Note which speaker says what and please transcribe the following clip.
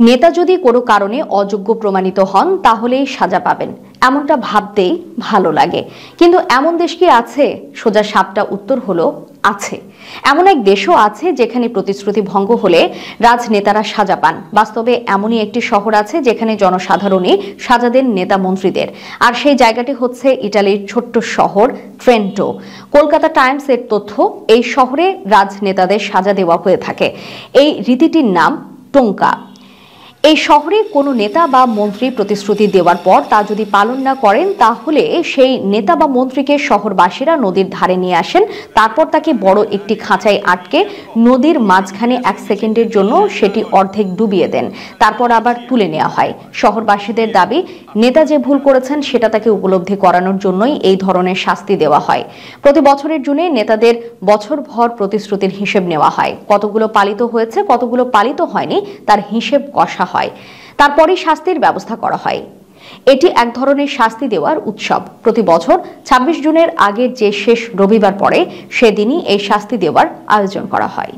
Speaker 1: নেতা যদি কোনো কারণে অযোগ্য প্রমাণিত হন, তাহলেই সাজা পাবেন। এমনটা ভাবতেই ভালো লাগে। কিন্তু এমন দেশ কি আছে? সোজা সাপটা উত্তর হলো আছে। এমন এক দেশও আছে যেখানে প্রতিশ্রুতি ভঙ্গ হলে রাজনেতারা সাজা পান। বাস্তবে এমনই একটি শহর আছে যেখানে জনসাধারণই সাজা দেন নেতা মন্ত্রীদের। আর সেই জায়গাটি হচ্ছে ইটালির ছোট্ট শহর ট্রেন্টো। কলকাতা টাইমস এর তথ্য, এই শহরে রাজনেতাদের সাজা দেওয়া হয়ে থাকে। এই রীতিটির নাম টোঙ্কা। এই শহরে কোনো নেতা বা মন্ত্রী প্রতিশ্রুতি দেওয়ার পর তা যদি পালন না করেন, তাহলে সেই নেতা বা মন্ত্রীকে শহরবাসীরা নদীর ধারে নিয়ে আসেন। তারপর তাকে বড় একটি খাঁচায় আটকে নদীর মাঝখানে এক সেকেন্ডের জন্য সেটি অর্ধেক ডুবিয়ে দেন। তারপর আবার তুলে নেওয়া হয়। শহরবাসীদের দাবি, নেতা যে ভুল করেছেন, সেটা তাকে উপলব্ধি করানোর জন্যই এই ধরনের শাস্তি দেওয়া হয়। প্রতি বছরের জুনে নেতাদের বছরভর প্রতিশ্রুতির হিসেব নেওয়া হয়। কতগুলো পালিত হয়েছে, কতগুলো পালিত হয়নি, তার হিসেব কষা হয়। তারপরেই শাস্তির ব্যবস্থা করা হয়। এটি এক ধরনের শাস্তি দেওয়ার উৎসব। প্রতি বছর ২৬ জুনের আগের যে শেষ রবিবার পরে সেদিনই এই শাস্তি দেওয়ার আয়োজন করা হয়।